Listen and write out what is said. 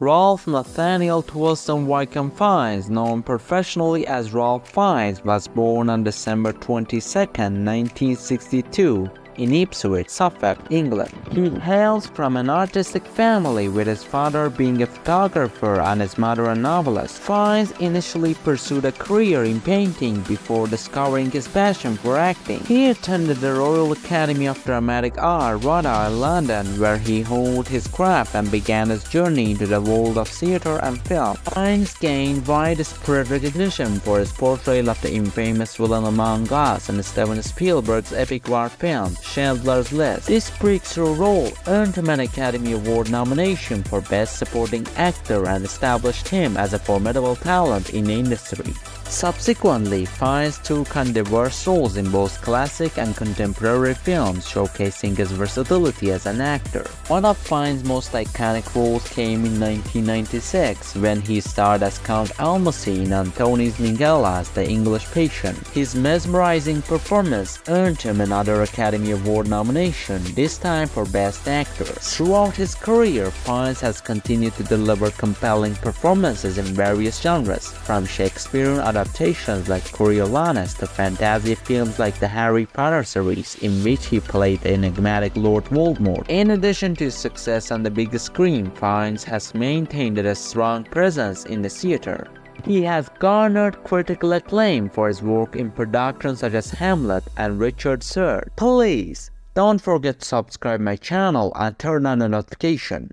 Ralph Nathaniel Twisleton-Wykeham Fiennes, known professionally as Ralph Fiennes, was born on December 22, 1962 in Ipswich, Suffolk, England. He hails from an artistic family with his father being a photographer and his mother a novelist. Fiennes initially pursued a career in painting before discovering his passion for acting. He attended the Royal Academy of Dramatic Art, RADA London, where he honed his craft and began his journey into the world of theatre and film. Fiennes gained widespread recognition for his portrayal of the infamous villain Amon Goeth in Steven Spielberg's epic war film Schindler's List. This breakthrough role earned him an Academy Award nomination for Best Supporting Actor and established him as a formidable talent in the industry. Subsequently, took on diverse roles in both classic and contemporary films, showcasing his versatility as an actor. One of Fiennes' most iconic roles came in 1996 when he starred as Count Almásy in Anthony's Minghella The English Patient. His mesmerizing performance earned him another Academy Award nomination, this time for Best Actor. Throughout his career, Fiennes has continued to deliver compelling performances in various genres, from Shakespearean adaptations like Coriolanus to fantasy films like the Harry Potter series, in which he played the enigmatic Lord Voldemort. In addition to his success on the big screen, Fiennes has maintained a strong presence in the theater. He has garnered critical acclaim for his work in productions such as Hamlet and Richard III. Please don't forget to subscribe my channel and turn on the notification.